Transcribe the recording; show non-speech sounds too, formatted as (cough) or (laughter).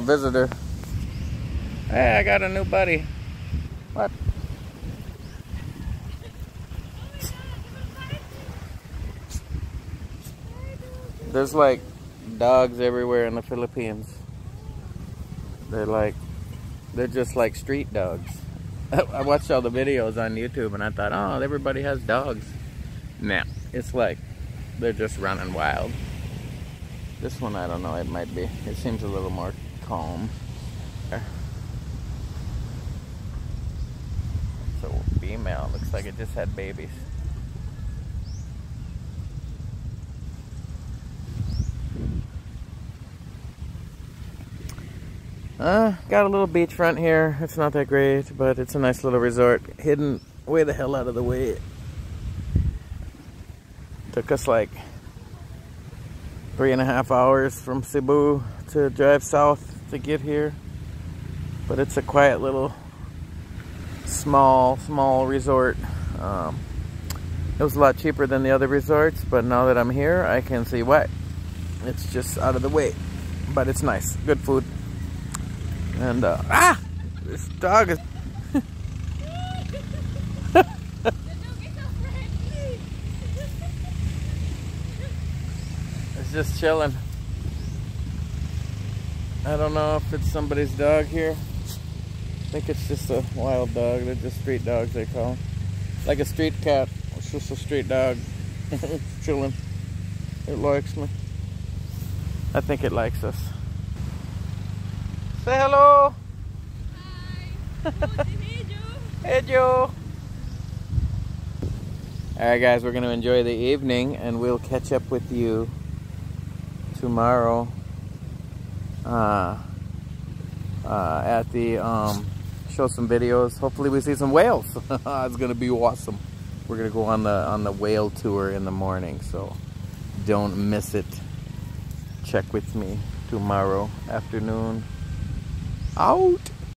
A visitor. Hey, I got a new buddy. What? There's like dogs everywhere in the Philippines. They're like, they're just like street dogs. (laughs) I watched all the videos on YouTube and I thought, oh, everybody has dogs. Nah, it's like they're just running wild. This one, I don't know, it might be. It seems a little more calm. So female, looks like it just had babies. Uh, got a little beachfront here. It's not that great, but it's a nice little resort. Hidden way the hell out of the way. Took us like three and a half hours from Cebu to drive south to get here. But it's a quiet little small, small resort. Um, it was a lot cheaper than the other resorts, but now that I'm here, I can see why. It's just out of the way, but it's nice. Good food. And, uh, ah! This dog is... (laughs) it's just chilling. I don't know if it's somebody's dog here. I think it's just a wild dog. They're just street dogs, they call them. Like a street cat. It's just a street dog. (laughs) it's chilling. It likes me. I think it likes us. Say hello. Hi. hey Joe. (laughs) Alright guys, we're going to enjoy the evening and we'll catch up with you tomorrow uh, uh, at the, um, show some videos. Hopefully we see some whales. it's going to be awesome. We're going to go on the, on the whale tour in the morning, so don't miss it. Check with me tomorrow afternoon out.